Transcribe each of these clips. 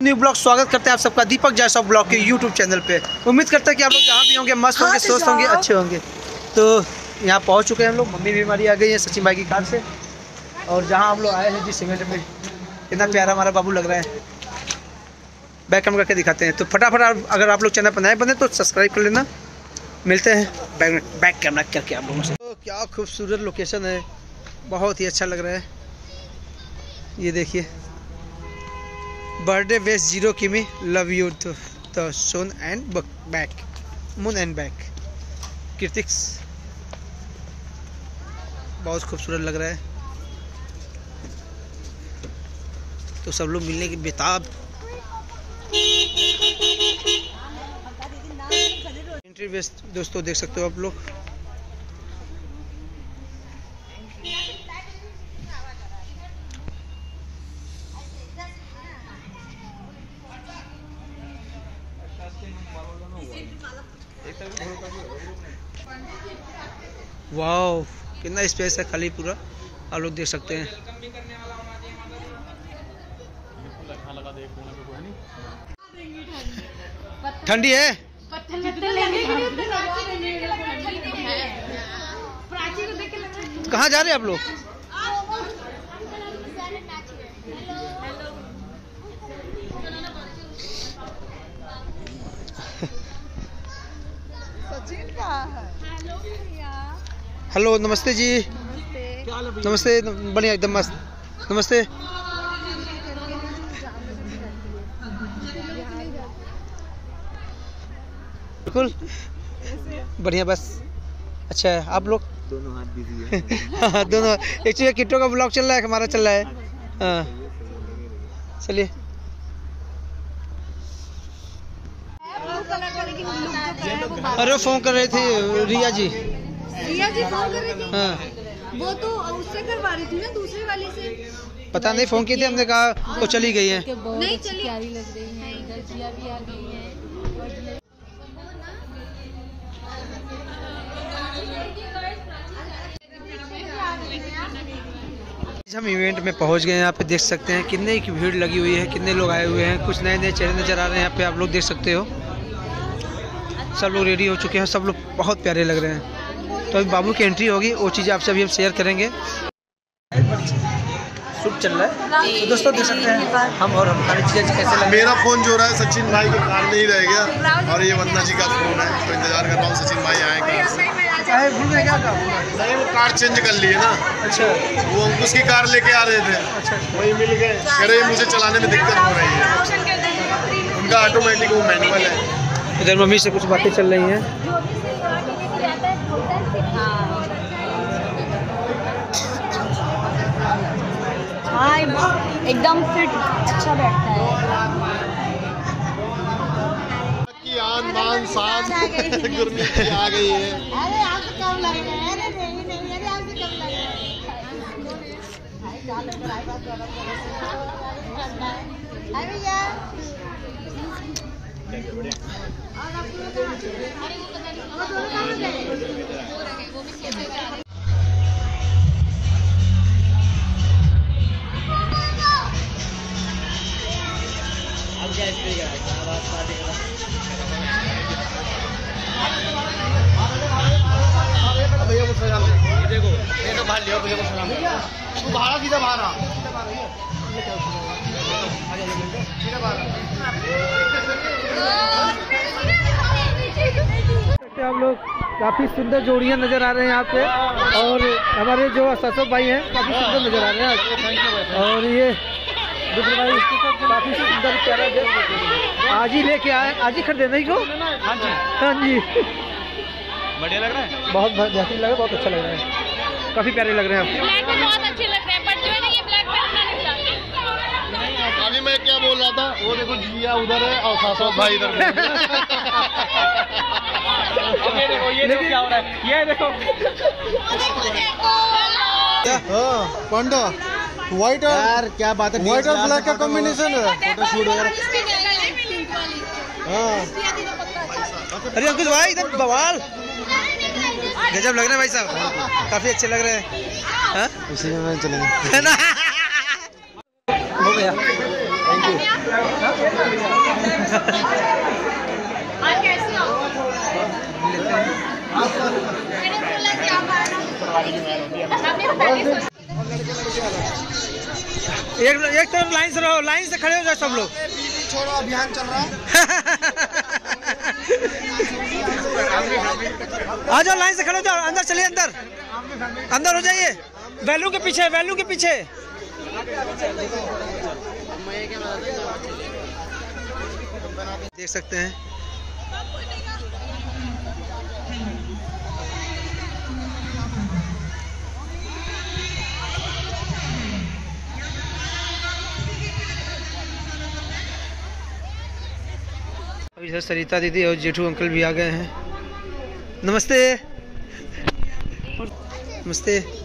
New blog स्वागत करते हैं आप सबका दीपक जैसा ब्लॉग के यूट्यूब चैनल पे। उम्मीद करते हैं कि आप लोग जहाँ भी होंगे मस्त होंगे स्वस्थ होंगे अच्छे होंगे। तो यहाँ पहुँच चुके हैं हम लोग मम्मी भी हमारी आ गई है सचिन भाई की कार से। और जहाँ हम लोग आए हैं जिस सीमेंट में इतना प्यारा हमारा बाबू लग रहा है। बैक कैमरा करके दिखाते हैं। तो फटाफट अगर आप लोग चैनल पर नए बने तो सब्सक्राइब कर लेना। मिलते हैं बैक कैमरा करके आप लोगों से। तो क्या खूबसूरत लोकेशन है। बहुत ही अच्छा लग रहा है। ये देखिए। बर्थडे बेस्ट ज़ीरो किमी love you the sun and back moon and back कृतिक्स बहुत खूबसूरत लग रहा है। तो सब लोग मिलने की बेताब। बेस्ट दोस्तों, देख सकते हो आप लोग। वाओ, कितना स्पेस है खाली पूरा। आप लोग देख सकते हैं। ठंडी है? कहाँ जा रहे हैं आप लोग? हेलो नमस्ते जी। नमस्ते। बढ़िया एकदम मस्त। नमस्ते। बिल्कुल। बढ़िया बस। अच्छा है आप लोग? दोनों हाथ बिज़ी है। हाँ, दोनों। एक्चुअली किट्टो का ब्लॉग चल रहा है हमारा चल रहा है। हाँ। चलिए। अरे फ़ोन कर रही थी रिया जी। रिया जी फ़ोन कर रही थी? हाँ। वो तो उससे करवा रही थी ना दूसरे वाली से। पता नहीं फ़ोन की थी हमने कहा वो चली गई है। नहीं चली। प्यारी लग रही है इधर जिया भी आ गई है। हम इवेंट में पहुँच गए हैं यहाँ पे देख सकते हैं कितने की भीड़ लगी हुई है कितने लोग आए हुए हैं कुछ नए नए चेहरे नज़र आ रहे हैं यहाँ पे आप लोग देख सकते हो। सब लोग रेडी हो चुके हैं सब लोग बहुत प्यारे लग रहे हैं। तो अभी बाबू की एंट्री होगी वो चीज़ें आपसे अभी हम शेयर करेंगे। शूट चल रहा है। तो दोस्तों देख सकते हैं हम और हमारी चीज़ें कैसे लग मेरा फ़ोन जो रहा है सचिन भाई के कार में ही रह गया। और ये वंदना जी का फ़ोन है तो इंतज़ार कर रहा हूँ सचिन भाई आए कार से। भूल गए क्या काम? नहीं वो कार चेंज कर लिए ना। अच्छा। वो अंकुश की कार लेके आ रहे थे। अच्छा। वही मिल गए। कह रहे मुझे चलाने में दिक्कत हो रही है। उनका ऑटोमेटिक वो मैनुअल है। इधर मम्मी से कुछ बातें चल रही हैं। हाँ एकदम फिट अच्छा बैठता है। की आन बान गुरमीत आ गई है। अरे आपसे कम लग रहा है। अरे नहीं नहीं अरे आपसे कम लग रहा है। हाय भैया। सकते हैं हम लोग काफ़ी सुंदर जोड़ियाँ नज़र आ रहे हैं यहाँ पे। और हमारे जो ससुर भाई हैं काफ़ी सुंदर नज़र आ रहे हैं और ये भाई काफ़ी सुंदर प्यारा आज ही लेके आए आज ही खरीदे नहीं को? हाँ जी। हाँ जी। बढ़िया लग रहा है? बहुत बेहतरीन लग रहा है बहुत अच्छा लग रहा है। काफ़ी प्यारे लग रहे हैं आप। ब्लैक में बहुत अच्छे लग रहे हैं बट जो है ना ये ब्लैक पहनना नहीं चाहते। अभी मैं क्या बोल रहा था वो देखो जिया उधर है और सासो भाई इधर। ये देखो ये देखो। क्या? हो रहा है ये देखो हाँ पांडा व्हाइट यार क्या बात है व्हाइट और ब्लैक का कॉम्बिनेशन है फोटोशूट वगैरह हाँ। अरे अंकुश भाई इधर बवाल। गजब लग रहे हैं भाई साहब। काफ़ी अच्छे लग रहे हैं। हाँ? उसी में मैं चलेंगे हो गया। थैंक यू आज कैसी हो मैंने बोला कि आप आना आपने पहले सोचा एक एक तरफ़ लाइन से रहो लाइन से खड़े हो जाओ सब लोग। छोड़ो अभियान चल रहा है। आ जाओ लाइन से खड़े हो जाओ अंदर चलिए अंदर। अंदर हो जाइए। वैल्यू के पीछे वैल्यू के पीछे। देख सकते हैं। इधर सरिता दीदी और जेठू अंकल भी आ गए हैं। नमस्ते। नमस्ते।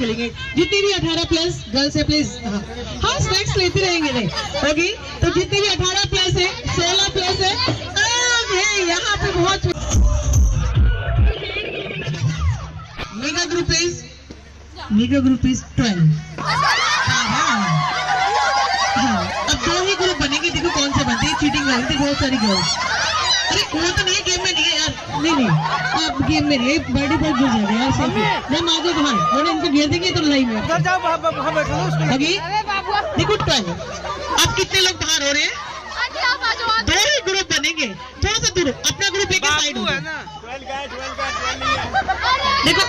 खेलेंगे जितनी भी 18 प्लस गर्ल्स है प्लीज़ हाँ। हाँ स्नैक्स लेते रहेंगे नहीं। ओके? तो जितने भी 18 प्लस है 16 प्लस है ओके यहाँ पे बहुत mega group is mega group is 12 हाँ अब दो ही ग्रुप बनेंगे। देखो कौन से बनते हैं। चीटिंग वाले थे, बहुत सारी गर्ल्स अरे वो तो नहीं गेम में नहीं है यार। नहीं नहीं। अब गेम में नहीं बर्थडे पर गिर जाएगा यार सेल्फी मैम आ जाओ बाहर थोड़ा इनको घेर देंगे तो लाइव में उधर जाओ अभी? देखो कितने लोग बाहर हो रहे हैं? आप दो ही ग्रुप बनेंगे। थोड़ा सा दूर अपना ग्रुप एक साइड हो है देखो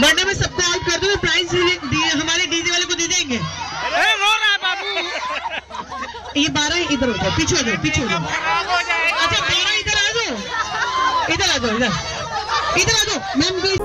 बर्थडे में सबको आउट कर दो प्राइज दिए हमारे डीजे वाले को दे देंगे। अरे रो रहा है बाबू। ये बारह इधर हो जाओ पीछे हो जाओ पीछे हो जाओ अच्छा बारह इधर आ जाओ इधर आ जाओ इधर। इधर आ जाओ मैम कोई